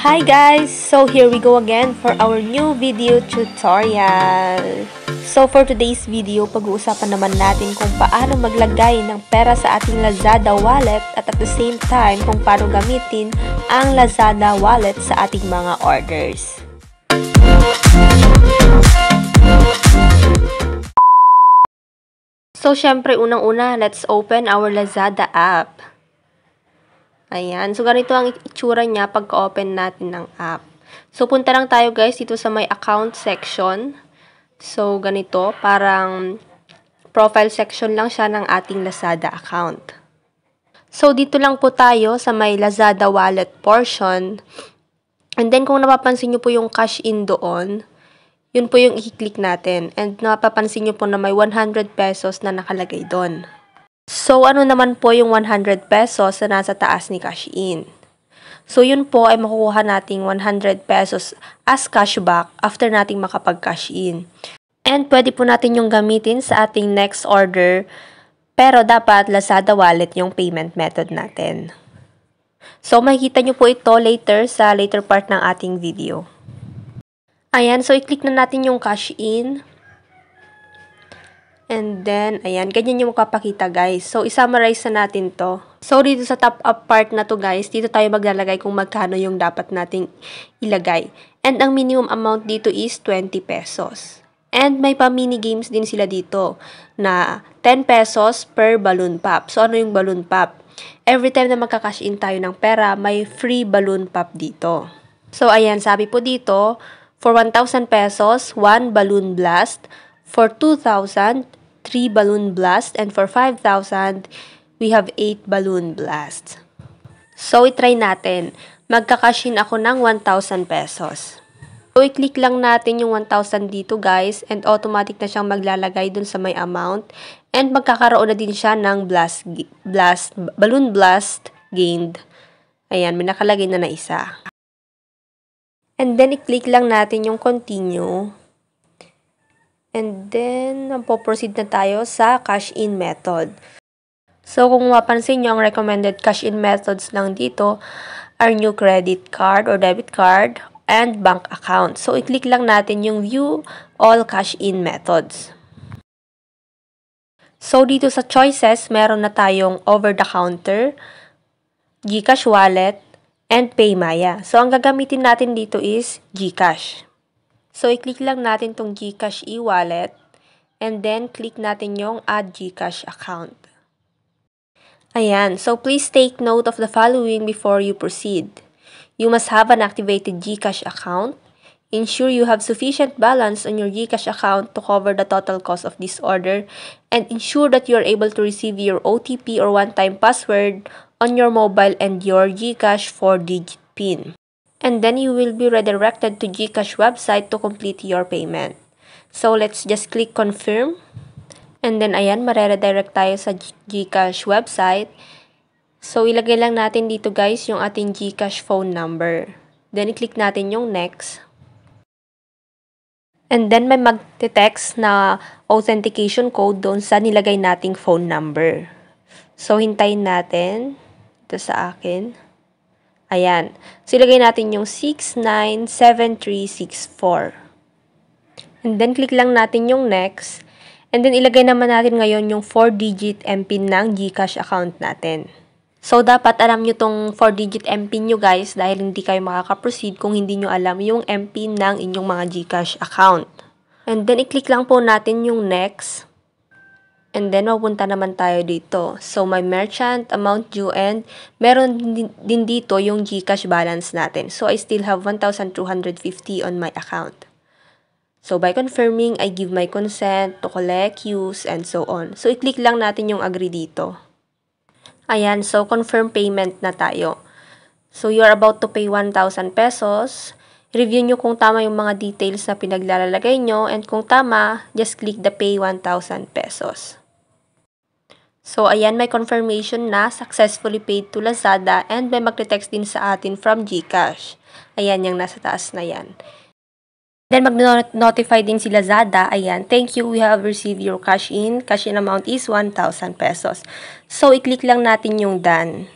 Hi guys! So here we go again for our new video tutorial. So for today's video, pag-uusapan naman natin kung paano maglagay ng pera sa ating Lazada wallet at at the same time kung paano gamitin ang Lazada wallet sa ating mga orders. So syempre unang-una, let's open our Lazada app. Ayan. So, ganito ang itsura niya pagka-open natin ng app. So, punta lang tayo guys dito sa may account section. So, ganito. Parang profile section lang siya ng ating Lazada account. So, dito lang po tayo sa may Lazada wallet portion. And then, kung napapansin nyo po yung cash in doon, yun po yung i-click natin. And napapansin nyo po na may 100 pesos na nakalagay doon. So, ano naman po yung 100 pesos na nasa taas ni cash in? So, yun po ay makukuha nating 100 pesos as cashback after nating makapag-cash in. And pwede po natin yung gamitin sa ating next order, pero dapat Lazada wallet yung payment method natin. So, makikita nyo po ito later sa later part ng ating video. Ayan, so i-click na natin yung cash in. And then, ayan, ganyan yung makapakita guys. So, isummarize na natin to. So, dito sa top up part na to guys, dito tayo maglalagay kung magkano yung dapat nating ilagay. And ang minimum amount dito is 20 pesos. And may pa-mini games din sila dito na 10 pesos per balloon pop. So, ano yung balloon pop? Every time na magka-cash in tayo ng pera, may free balloon pop dito. So, ayan, sabi po dito, for 1,000 pesos, 1 balloon blast. For 2,000, 3 balloon blast and for 5,000 we have 8 balloon blasts. So, itry natin. Magkakashin ako ng 1,000 pesos. So, i-click lang natin yung 1,000 dito guys and automatic na siyang maglalagay dun sa may amount and magkakaroon na din siya ng blast, blast, balloon blast gained. Ayan, may nakalagay na na isa. And then, i-click lang natin yung continue. And then, po-proceed na tayo sa cash-in method. So, kung mapansin nyo, ang recommended cash-in methods lang dito are new credit card or debit card and bank account. So, i-click lang natin yung view all cash-in methods. So, dito sa choices, meron na tayong over-the-counter, Gcash wallet, and Paymaya. So, ang gagamitin natin dito is Gcash. So, i-click lang natin tong GCash e-wallet and then click natin yung add GCash account. Ayan. So, please take note of the following before you proceed. You must have an activated GCash account. Ensure you have sufficient balance on your GCash account to cover the total cost of this order and ensure that you are able to receive your OTP or one-time password on your mobile and your GCash 4-digit PIN and then you will be redirected to GCash website to complete your payment. So, let's just click confirm. And then, ayan, mareredirect tayo sa GCash website. So, ilagay lang natin dito guys yung ating GCash phone number. Then, i-click natin yung next. And then, may mag-text na authentication code doon sa nilagay nating phone number. So, hintayin natin. Ito sa akin. Ayan. So, ilagay natin yung 697364. And then, click lang natin yung next. And then, ilagay naman natin ngayon yung 4-digit MPIN ng GCash account natin. So, dapat alam nyo tong 4-digit MPIN nyo guys dahil hindi kayo makaka-proceed kung hindi nyo alam yung MPIN ng inyong mga GCash account. And then, i-click lang po natin yung next. And then, mapunta naman tayo dito. So, my merchant, amount due, and meron din dito yung Gcash balance natin. So, I still have 1,250 on my account. So, by confirming, I give my consent to collect, use, and so on. So, i-click lang natin yung agree dito. Ayan, so confirm payment na tayo. So, you are about to pay 1,000 pesos. Review nyo kung tama yung mga details na pinaglalagay nyo. And kung tama, just click the pay 1,000 pesos. So, ayan, may confirmation na successfully paid to Lazada and may magte-text din sa atin from GCash. Ayan, yung nasa taas na yan. Then, mag-notify din si Lazada. Ayan, thank you, we have received your cash in. Cash in amount is 1,000 pesos. So, i-click lang natin yung done.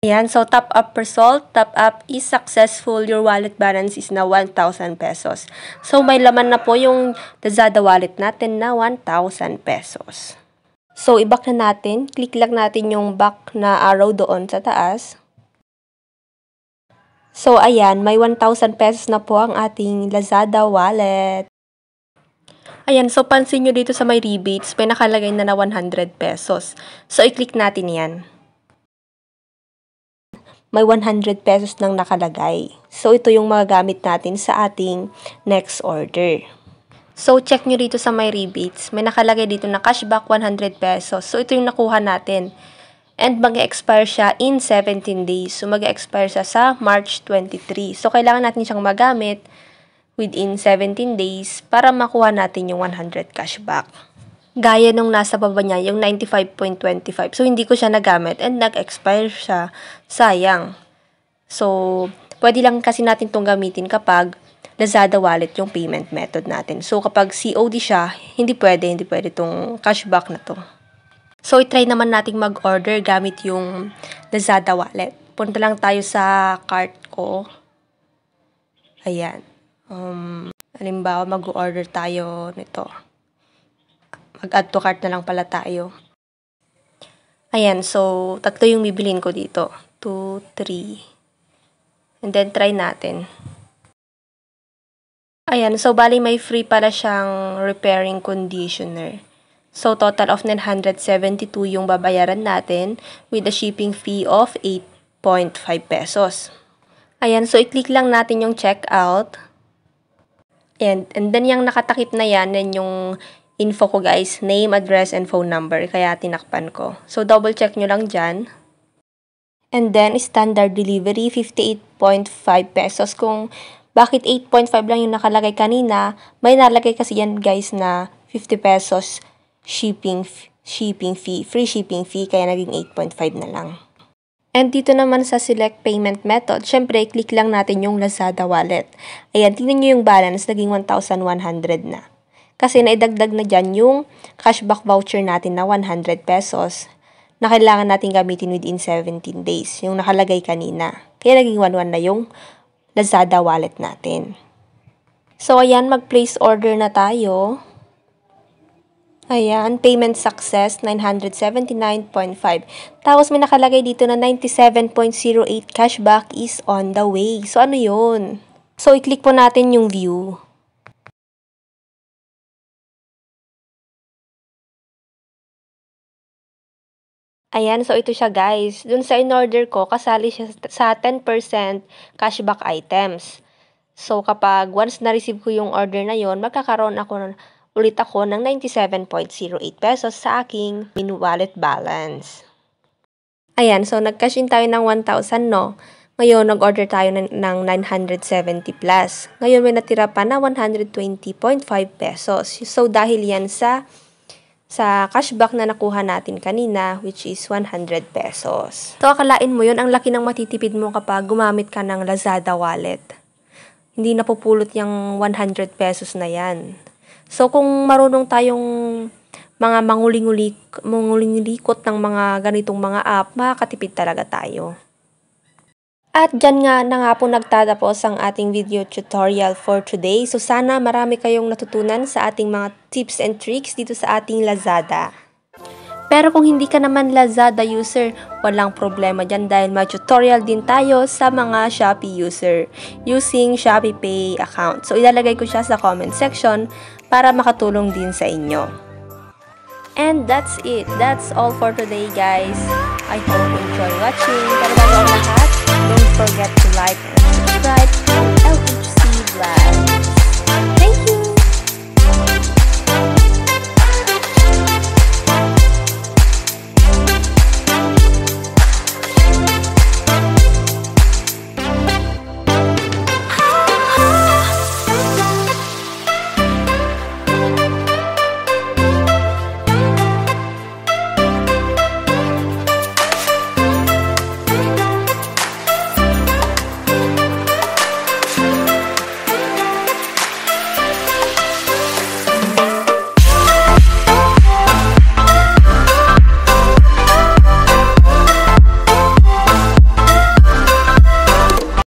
Ayan, so top up result, top up is successful, your wallet balance is na 1,000 pesos. So may laman na po yung Lazada wallet natin na 1,000 pesos. So i-back na natin, click lang natin yung back na arrow doon sa taas. So ayan, may 1,000 pesos na po ang ating Lazada wallet. Ayan, so pansin nyo dito sa may rebates, may nakalagay na na 100 pesos. So i-click natin yan may 100 pesos nang nakalagay. So, ito yung magagamit natin sa ating next order. So, check nyo dito sa my rebates. May nakalagay dito na cashback 100 pesos. So, ito yung nakuha natin. And mag-expire siya in 17 days. So, mag-expire siya sa March 23. So, kailangan natin siyang magamit within 17 days para makuha natin yung 100 cashback. Gaya nung nasa baba niya, yung 95.25. So, hindi ko siya nagamit and nag-expire siya. Sayang. So, pwede lang kasi natin itong gamitin kapag Lazada wallet yung payment method natin. So, kapag COD siya, hindi pwede, hindi pwede itong cashback na to. So, itry naman nating mag-order gamit yung Lazada wallet. Punta lang tayo sa cart ko. Ayan. Um, halimbawa, mag-order tayo nito mag-add to cart na lang pala tayo. Ayan, so, tatlo yung bibilin ko dito. 2, 3. And then, try natin. Ayan, so, bali may free pala siyang repairing conditioner. So, total of 972 yung babayaran natin with a shipping fee of 8.5 pesos. Ayan, so, i-click lang natin yung checkout. And, and then, yung nakatakip na yan, yan yung info ko guys, name, address, and phone number. Kaya tinakpan ko. So, double check nyo lang dyan. And then, standard delivery, 58.5 pesos. Kung bakit 8.5 lang yung nakalagay kanina, may nalagay kasi yan guys na 50 pesos shipping shipping fee, free shipping fee, kaya naging 8.5 na lang. And dito naman sa select payment method, syempre, click lang natin yung Lazada wallet. Ayan, tingnan nyo yung balance, naging 1,100 na. Kasi naidagdag na dyan yung cashback voucher natin na 100 pesos na kailangan natin gamitin within 17 days, yung nakalagay kanina. Kaya naging 1-1 na yung Lazada wallet natin. So, ayan, mag-place order na tayo. Ayan, payment success, 979.5. Tapos may nakalagay dito na 97.08 cashback is on the way. So, ano yun? So, i-click po natin yung view. Ayan, so ito siya guys. Dun sa in-order ko, kasali siya sa 10% cashback items. So kapag once na-receive ko yung order na yon, magkakaroon ako ulit ako ng 97.08 pesos sa aking min wallet balance. Ayan, so nag-cash in tayo ng 1,000 no. Ngayon, nag-order tayo ng, ng 970 plus. Ngayon, may natira pa na 120.5 pesos. So, dahil yan sa sa cashback na nakuha natin kanina, which is 100 pesos. So, akalain mo yun, ang laki ng matitipid mo kapag gumamit ka ng Lazada wallet. Hindi na pupulot yung 100 pesos na yan. So, kung marunong tayong mga manguling-ulik, manguling-ulikot ng mga ganitong mga app, makakatipid talaga tayo. At dyan nga na nga po nagtatapos ang ating video tutorial for today. So sana marami kayong natutunan sa ating mga tips and tricks dito sa ating Lazada. Pero kung hindi ka naman Lazada user, walang problema dyan dahil may tutorial din tayo sa mga Shopee user using Shopee Pay account. So ilalagay ko siya sa comment section para makatulong din sa inyo. And that's it. That's all for today guys. I hope you enjoy watching. Pero bago Don't forget to like and subscribe. LHC Blast.